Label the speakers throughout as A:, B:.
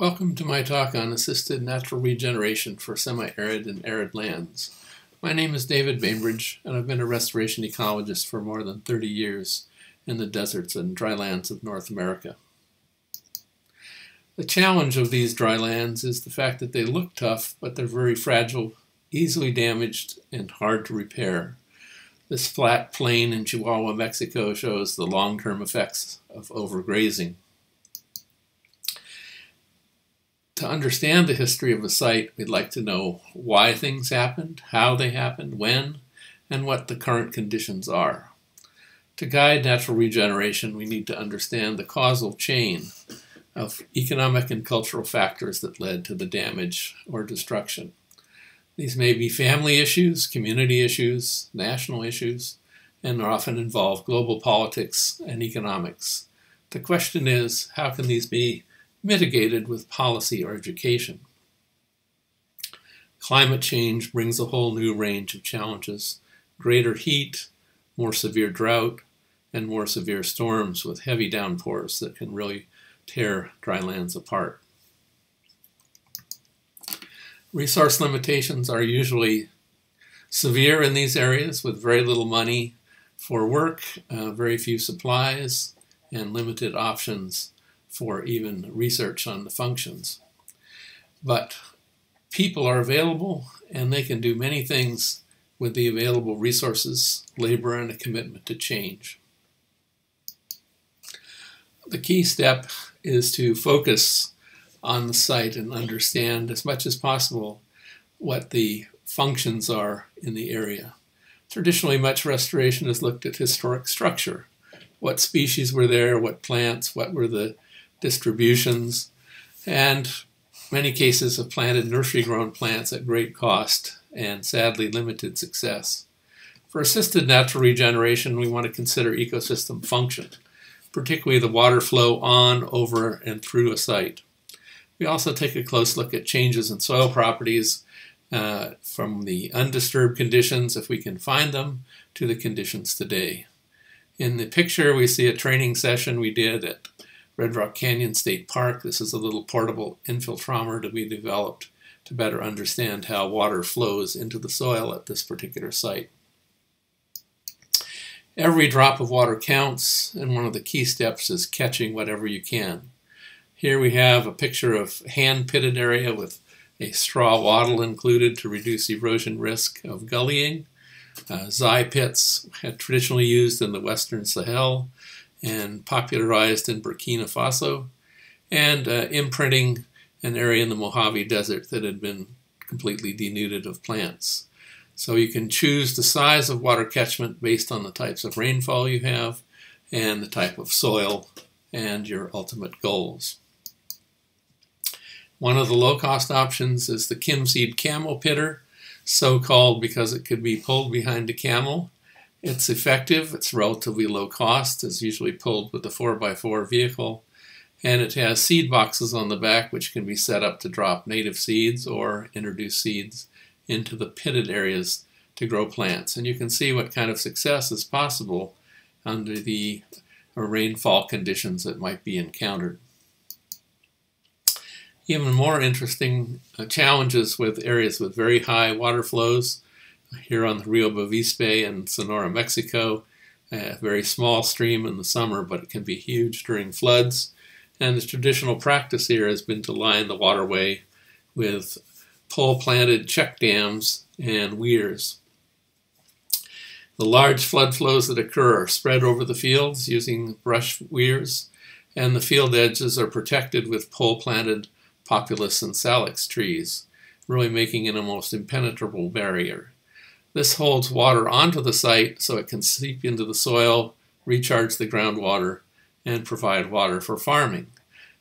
A: Welcome to my talk on assisted natural regeneration for semi-arid and arid lands. My name is David Bainbridge, and I've been a restoration ecologist for more than 30 years in the deserts and drylands of North America. The challenge of these drylands is the fact that they look tough, but they're very fragile, easily damaged, and hard to repair. This flat plain in Chihuahua, Mexico shows the long-term effects of overgrazing. To understand the history of a site, we'd like to know why things happened, how they happened, when, and what the current conditions are. To guide natural regeneration, we need to understand the causal chain of economic and cultural factors that led to the damage or destruction. These may be family issues, community issues, national issues, and often involve global politics and economics. The question is, how can these be mitigated with policy or education. Climate change brings a whole new range of challenges greater heat, more severe drought, and more severe storms with heavy downpours that can really tear dry lands apart. Resource limitations are usually severe in these areas with very little money for work, uh, very few supplies, and limited options for even research on the functions. But people are available and they can do many things with the available resources, labor, and a commitment to change. The key step is to focus on the site and understand as much as possible what the functions are in the area. Traditionally, much restoration has looked at historic structure. What species were there, what plants, what were the distributions, and many cases have planted nursery grown plants at great cost and sadly limited success. For assisted natural regeneration, we want to consider ecosystem function, particularly the water flow on, over, and through a site. We also take a close look at changes in soil properties uh, from the undisturbed conditions, if we can find them, to the conditions today. In the picture, we see a training session we did at Red Rock Canyon State Park. This is a little portable infiltrometer to be developed to better understand how water flows into the soil at this particular site. Every drop of water counts, and one of the key steps is catching whatever you can. Here we have a picture of hand-pitted area with a straw wattle included to reduce erosion risk of gullying. Uh, pits had traditionally used in the western Sahel and popularized in Burkina Faso, and uh, imprinting an area in the Mojave Desert that had been completely denuded of plants. So you can choose the size of water catchment based on the types of rainfall you have and the type of soil and your ultimate goals. One of the low-cost options is the Kimseed Camel Pitter, so called because it could be pulled behind a camel it's effective, it's relatively low cost, it's usually pulled with a 4x4 vehicle, and it has seed boxes on the back which can be set up to drop native seeds or introduce seeds into the pitted areas to grow plants. And you can see what kind of success is possible under the rainfall conditions that might be encountered. Even more interesting uh, challenges with areas with very high water flows here on the Rio Bavispe in Sonora, Mexico. A very small stream in the summer, but it can be huge during floods. And the traditional practice here has been to line the waterway with pole-planted check dams and weirs. The large flood flows that occur are spread over the fields using brush weirs, and the field edges are protected with pole-planted populus and salix trees, really making it a most impenetrable barrier. This holds water onto the site so it can seep into the soil, recharge the groundwater, and provide water for farming.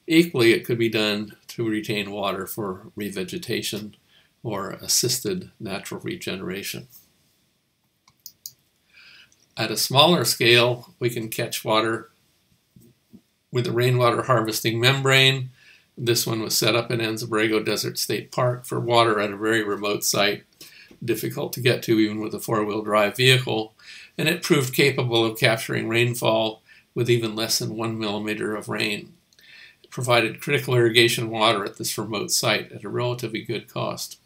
A: Equally, it could be done to retain water for revegetation or assisted natural regeneration. At a smaller scale, we can catch water with a rainwater harvesting membrane. This one was set up in Anza-Borrego Desert State Park for water at a very remote site difficult to get to even with a four-wheel drive vehicle, and it proved capable of capturing rainfall with even less than one millimeter of rain. It provided critical irrigation water at this remote site at a relatively good cost.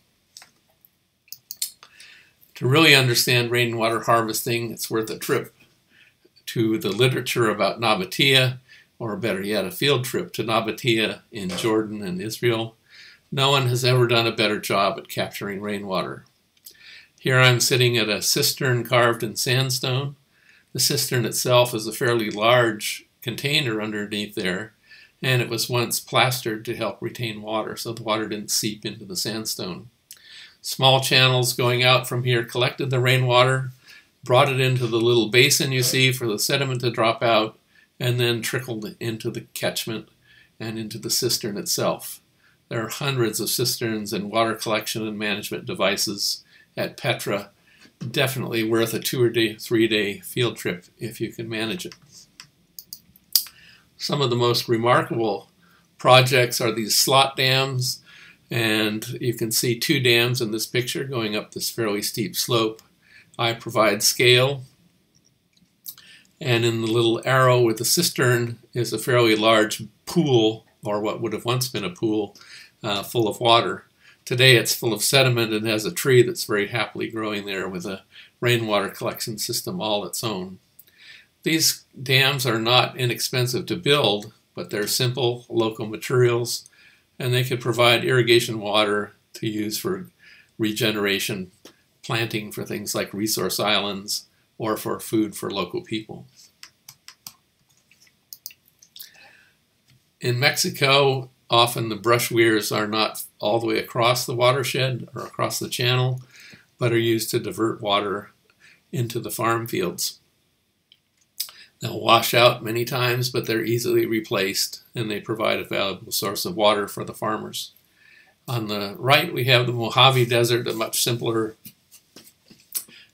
A: To really understand rainwater harvesting, it's worth a trip to the literature about Nabatea, or better yet, a field trip to Nabatea in Jordan and Israel. No one has ever done a better job at capturing rainwater. Here I'm sitting at a cistern carved in sandstone. The cistern itself is a fairly large container underneath there, and it was once plastered to help retain water so the water didn't seep into the sandstone. Small channels going out from here collected the rainwater, brought it into the little basin you see for the sediment to drop out, and then trickled into the catchment and into the cistern itself. There are hundreds of cisterns and water collection and management devices at Petra. Definitely worth a two or day, three day field trip if you can manage it. Some of the most remarkable projects are these slot dams, and you can see two dams in this picture going up this fairly steep slope. I provide scale, and in the little arrow with the cistern is a fairly large pool, or what would have once been a pool, uh, full of water. Today it's full of sediment and has a tree that's very happily growing there with a rainwater collection system all its own. These dams are not inexpensive to build, but they're simple local materials and they could provide irrigation water to use for regeneration, planting for things like resource islands, or for food for local people. In Mexico, often the brush weirs are not all the way across the watershed or across the channel, but are used to divert water into the farm fields. They'll wash out many times, but they're easily replaced and they provide a valuable source of water for the farmers. On the right, we have the Mojave Desert, a much simpler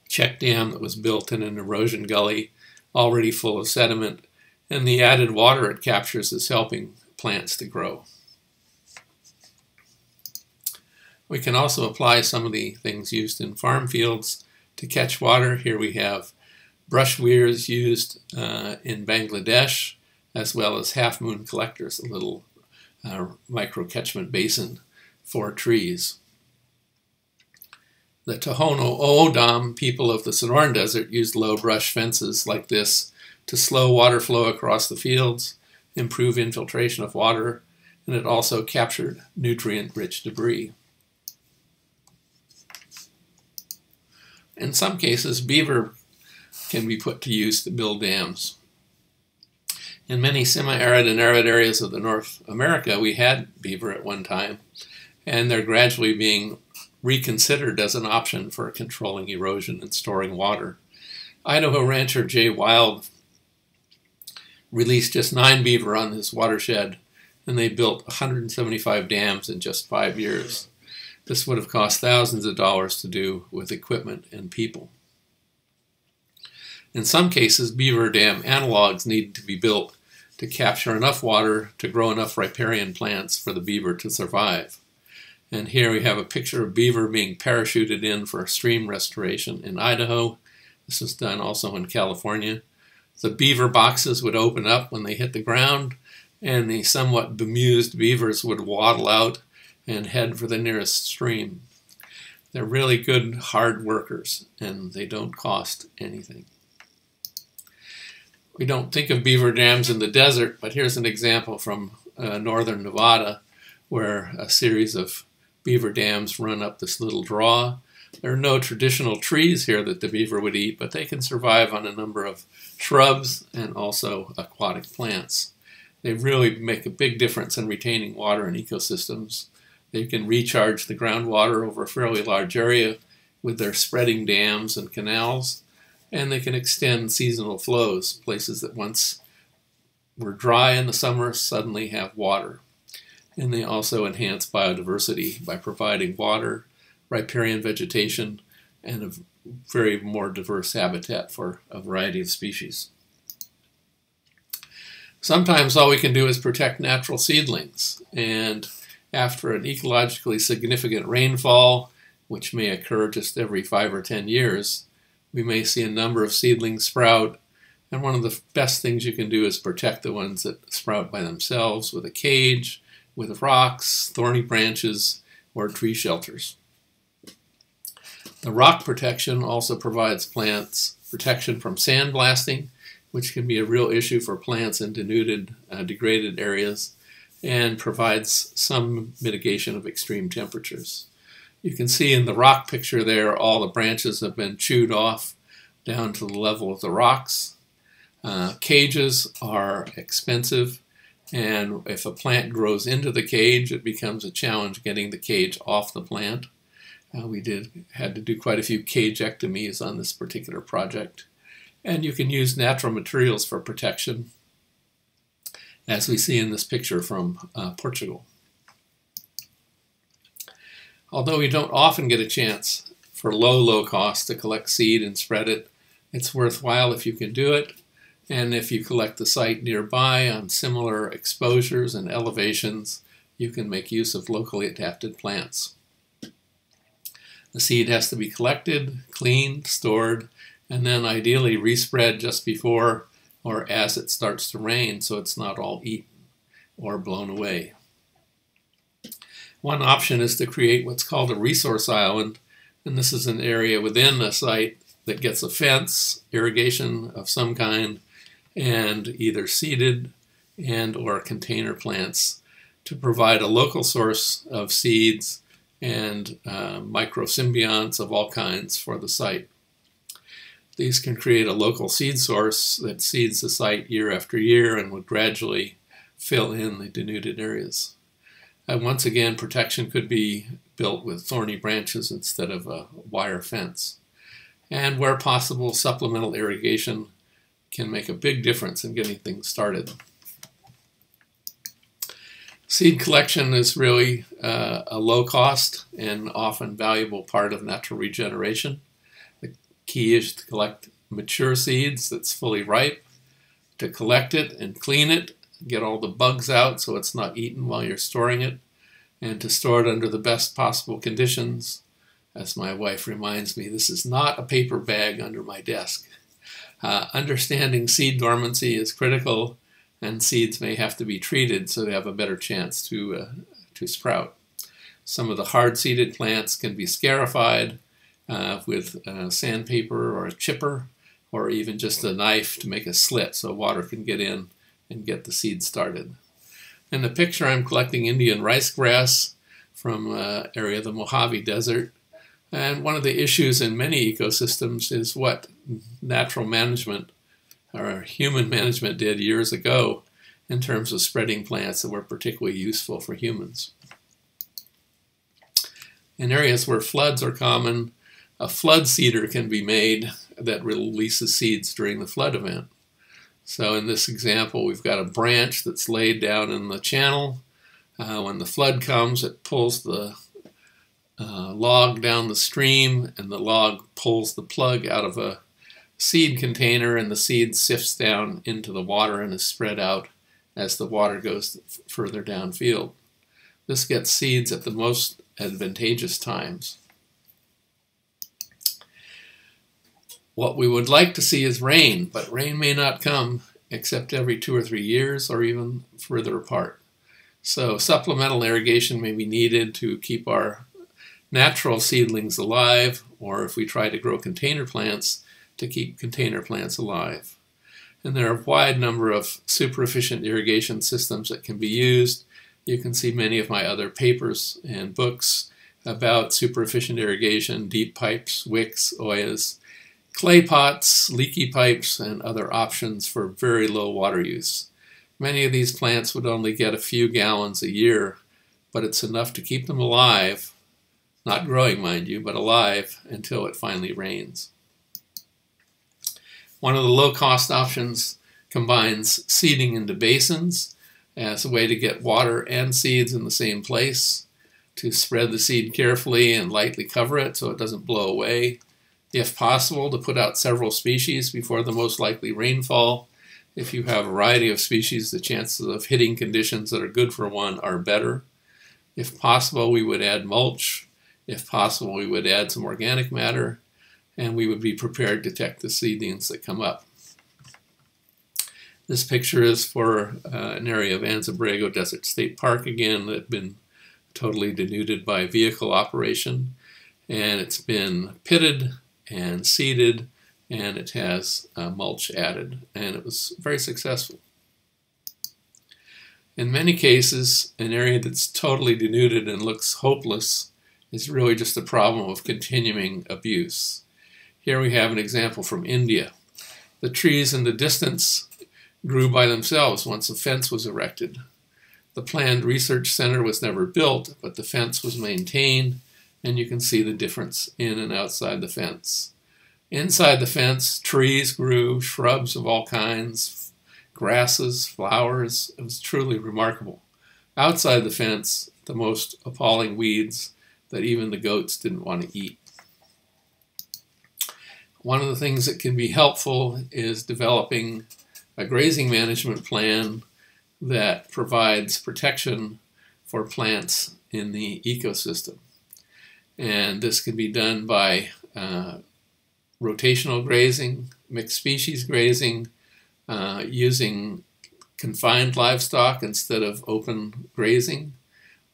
A: check dam that was built in an erosion gully already full of sediment, and the added water it captures is helping plants to grow. We can also apply some of the things used in farm fields to catch water. Here we have brush weirs used uh, in Bangladesh, as well as half moon collectors, a little uh, micro catchment basin for trees. The Tohono O'odham people of the Sonoran Desert used low brush fences like this to slow water flow across the fields, improve infiltration of water, and it also captured nutrient rich debris. In some cases, beaver can be put to use to build dams. In many semi-arid and arid areas of the North America, we had beaver at one time, and they're gradually being reconsidered as an option for controlling erosion and storing water. Idaho rancher Jay Wilde released just nine beaver on his watershed, and they built 175 dams in just five years. This would have cost thousands of dollars to do with equipment and people. In some cases, beaver dam analogs need to be built to capture enough water to grow enough riparian plants for the beaver to survive. And here we have a picture of beaver being parachuted in for stream restoration in Idaho. This was done also in California. The beaver boxes would open up when they hit the ground, and the somewhat bemused beavers would waddle out and head for the nearest stream. They're really good, hard workers, and they don't cost anything. We don't think of beaver dams in the desert, but here's an example from uh, northern Nevada where a series of beaver dams run up this little draw. There are no traditional trees here that the beaver would eat, but they can survive on a number of shrubs and also aquatic plants. They really make a big difference in retaining water in ecosystems. They can recharge the groundwater over a fairly large area with their spreading dams and canals and they can extend seasonal flows. Places that once were dry in the summer suddenly have water. And they also enhance biodiversity by providing water, riparian vegetation, and a very more diverse habitat for a variety of species. Sometimes all we can do is protect natural seedlings, and after an ecologically significant rainfall, which may occur just every five or ten years, we may see a number of seedlings sprout And one of the best things you can do is protect the ones that sprout by themselves with a cage, with rocks, thorny branches, or tree shelters. The rock protection also provides plants protection from sandblasting, which can be a real issue for plants in denuded, uh, degraded areas, and provides some mitigation of extreme temperatures. You can see in the rock picture there, all the branches have been chewed off down to the level of the rocks. Uh, cages are expensive, and if a plant grows into the cage, it becomes a challenge getting the cage off the plant. Uh, we did had to do quite a few cageectomies on this particular project. And you can use natural materials for protection, as we see in this picture from uh, Portugal. Although we don't often get a chance for low, low cost to collect seed and spread it, it's worthwhile if you can do it. And if you collect the site nearby on similar exposures and elevations, you can make use of locally adapted plants. The seed has to be collected, cleaned, stored, and then ideally respread just before or as it starts to rain so it's not all eaten or blown away. One option is to create what's called a resource island, and this is an area within a site that gets a fence, irrigation of some kind, and either seeded and or container plants to provide a local source of seeds and uh, microsymbionts of all kinds for the site. These can create a local seed source that seeds the site year after year and would gradually fill in the denuded areas. And once again, protection could be built with thorny branches instead of a wire fence. And where possible, supplemental irrigation can make a big difference in getting things started. Seed collection is really uh, a low cost and often valuable part of natural regeneration. Key is to collect mature seeds that's fully ripe, to collect it and clean it, get all the bugs out so it's not eaten while you're storing it, and to store it under the best possible conditions. As my wife reminds me, this is not a paper bag under my desk. Uh, understanding seed dormancy is critical and seeds may have to be treated so they have a better chance to, uh, to sprout. Some of the hard-seeded plants can be scarified uh, with uh, sandpaper or a chipper or even just a knife to make a slit so water can get in and get the seed started. In the picture I'm collecting Indian rice grass from uh, area of the Mojave Desert. And one of the issues in many ecosystems is what natural management or human management did years ago in terms of spreading plants that were particularly useful for humans. In areas where floods are common, a flood seeder can be made that releases seeds during the flood event. So in this example, we've got a branch that's laid down in the channel. Uh, when the flood comes, it pulls the uh, log down the stream, and the log pulls the plug out of a seed container and the seed sifts down into the water and is spread out as the water goes further downfield. This gets seeds at the most advantageous times. What we would like to see is rain, but rain may not come except every two or three years or even further apart. So supplemental irrigation may be needed to keep our natural seedlings alive, or if we try to grow container plants, to keep container plants alive. And there are a wide number of super efficient irrigation systems that can be used. You can see many of my other papers and books about super efficient irrigation, deep pipes, wicks, OYAs, clay pots, leaky pipes, and other options for very low water use. Many of these plants would only get a few gallons a year, but it's enough to keep them alive, not growing, mind you, but alive until it finally rains. One of the low-cost options combines seeding into basins as a way to get water and seeds in the same place, to spread the seed carefully and lightly cover it so it doesn't blow away. If possible, to put out several species before the most likely rainfall. If you have a variety of species, the chances of hitting conditions that are good for one are better. If possible, we would add mulch. If possible, we would add some organic matter and we would be prepared to detect the seedlings that come up. This picture is for uh, an area of Anza-Borrego Desert State Park again that had been totally denuded by vehicle operation. And it's been pitted and seeded and it has uh, mulch added. And it was very successful. In many cases, an area that's totally denuded and looks hopeless is really just a problem of continuing abuse. Here we have an example from India. The trees in the distance grew by themselves once a fence was erected. The planned research center was never built, but the fence was maintained, and you can see the difference in and outside the fence. Inside the fence, trees grew, shrubs of all kinds, grasses, flowers. It was truly remarkable. Outside the fence, the most appalling weeds that even the goats didn't want to eat. One of the things that can be helpful is developing a grazing management plan that provides protection for plants in the ecosystem. And this can be done by uh, rotational grazing, mixed species grazing, uh, using confined livestock instead of open grazing.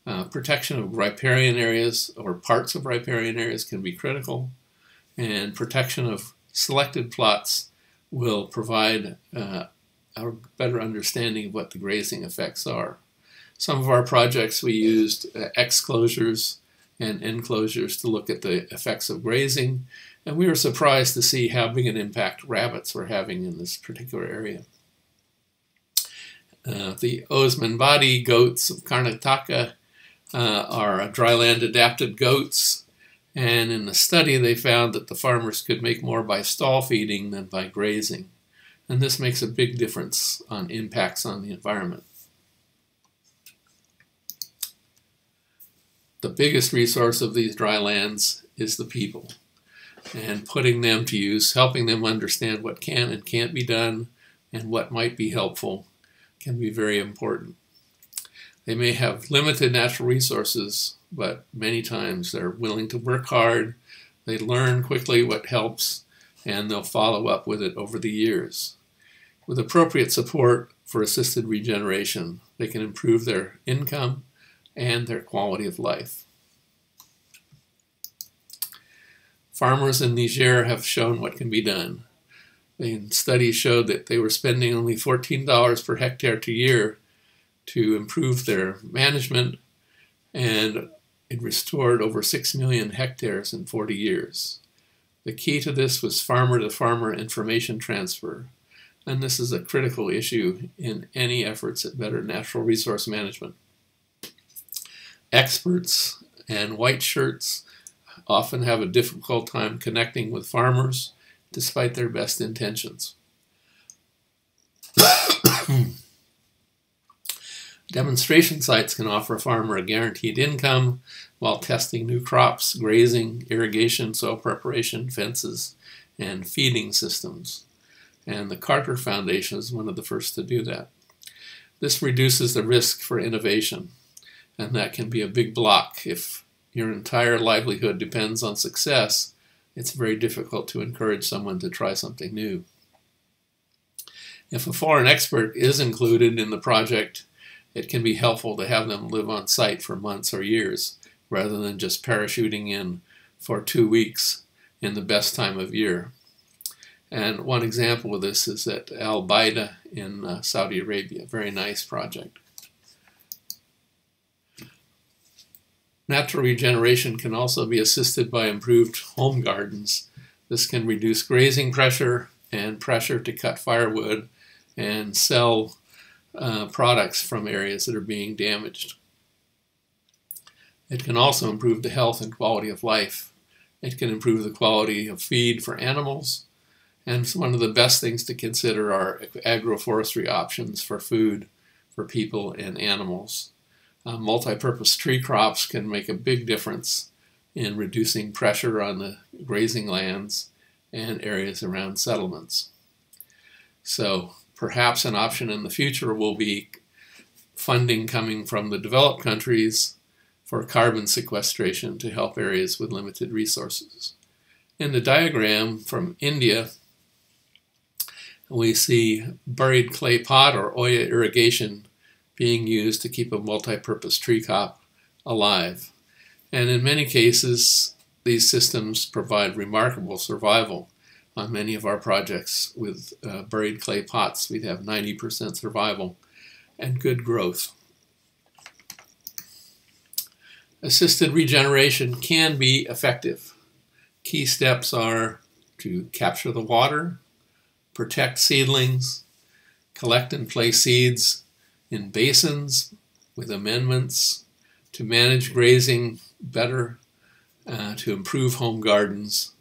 A: Uh, protection of riparian areas or parts of riparian areas can be critical, and protection of selected plots will provide uh, a better understanding of what the grazing effects are. Some of our projects we used uh, exclosures and enclosures to look at the effects of grazing, and we were surprised to see how big an impact rabbits were having in this particular area. Uh, the Osmanabadi goats of Karnataka uh, are dryland adapted goats, and in the study they found that the farmers could make more by stall feeding than by grazing and this makes a big difference on impacts on the environment. The biggest resource of these dry lands is the people, and putting them to use, helping them understand what can and can't be done, and what might be helpful can be very important. They may have limited natural resources, but many times they're willing to work hard, they learn quickly what helps, and they'll follow up with it over the years. With appropriate support for assisted regeneration, they can improve their income and their quality of life. Farmers in Niger have shown what can be done. And studies showed that they were spending only $14 per hectare to year to improve their management, and it restored over 6 million hectares in 40 years. The key to this was farmer to farmer information transfer, and this is a critical issue in any efforts at better natural resource management. Experts and white shirts often have a difficult time connecting with farmers despite their best intentions. Demonstration sites can offer a farmer a guaranteed income while testing new crops, grazing, irrigation, soil preparation, fences, and feeding systems. And the Carter Foundation is one of the first to do that. This reduces the risk for innovation, and that can be a big block. If your entire livelihood depends on success, it's very difficult to encourage someone to try something new. If a foreign expert is included in the project, it can be helpful to have them live on site for months or years rather than just parachuting in for two weeks in the best time of year. And one example of this is at Al Baida in uh, Saudi Arabia. Very nice project. Natural regeneration can also be assisted by improved home gardens. This can reduce grazing pressure and pressure to cut firewood and sell uh, products from areas that are being damaged. It can also improve the health and quality of life. It can improve the quality of feed for animals. And one of the best things to consider are agroforestry options for food for people and animals. Uh, multi-purpose tree crops can make a big difference in reducing pressure on the grazing lands and areas around settlements. So perhaps an option in the future will be funding coming from the developed countries for carbon sequestration to help areas with limited resources. In the diagram from India, we see buried clay pot or Oya irrigation being used to keep a multi-purpose tree crop alive. And in many cases, these systems provide remarkable survival. On many of our projects with uh, buried clay pots, we'd have 90% survival and good growth. Assisted regeneration can be effective. Key steps are to capture the water, protect seedlings, collect and place seeds in basins with amendments, to manage grazing better, uh, to improve home gardens,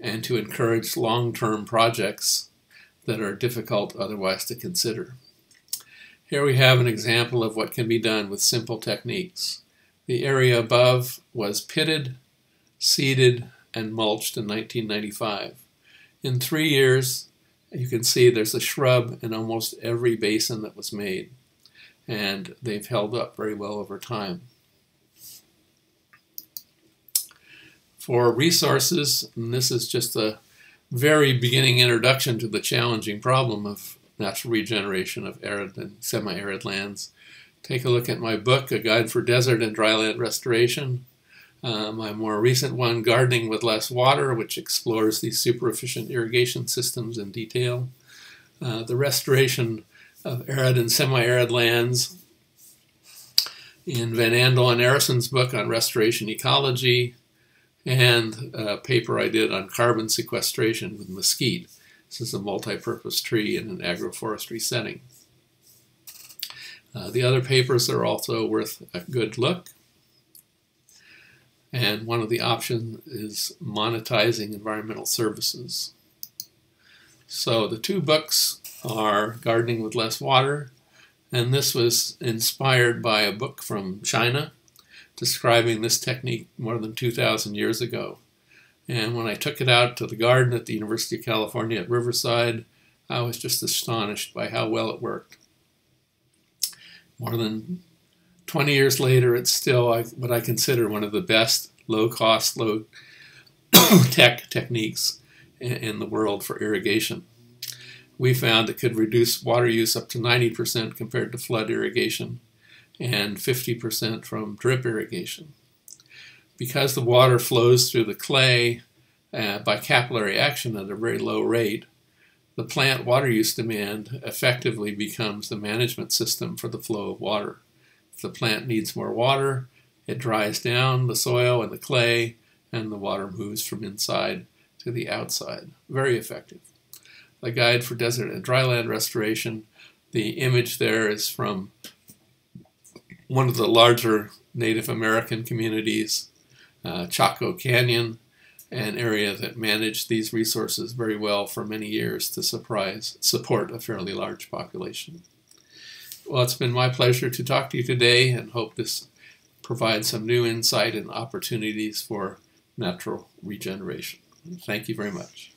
A: and to encourage long-term projects that are difficult otherwise to consider. Here we have an example of what can be done with simple techniques. The area above was pitted, seeded, and mulched in 1995. In three years, you can see there's a shrub in almost every basin that was made, and they've held up very well over time. For resources, and this is just a very beginning introduction to the challenging problem of natural regeneration of arid and semi-arid lands. Take a look at my book, A Guide for Desert and Dryland Restoration, uh, my more recent one, Gardening with Less Water, which explores these super efficient irrigation systems in detail. Uh, the restoration of arid and semi-arid lands in Van Andel and Aronson's book on restoration ecology, and a paper I did on carbon sequestration with mesquite. This is a multi-purpose tree in an agroforestry setting. Uh, the other papers are also worth a good look. And one of the options is monetizing environmental services. So the two books are Gardening with Less Water, and this was inspired by a book from China describing this technique more than 2,000 years ago. And when I took it out to the garden at the University of California at Riverside, I was just astonished by how well it worked. More than 20 years later, it's still what I consider one of the best low cost, low tech techniques in the world for irrigation. We found it could reduce water use up to 90% compared to flood irrigation and 50% from drip irrigation. Because the water flows through the clay uh, by capillary action at a very low rate, the plant water use demand effectively becomes the management system for the flow of water. If the plant needs more water, it dries down the soil and the clay, and the water moves from inside to the outside. Very effective. The Guide for Desert and Dryland Restoration, the image there is from one of the larger Native American communities, uh, Chaco Canyon, an area that managed these resources very well for many years to surprise, support a fairly large population. Well, it's been my pleasure to talk to you today and hope this provides some new insight and opportunities for natural regeneration. Thank you very much.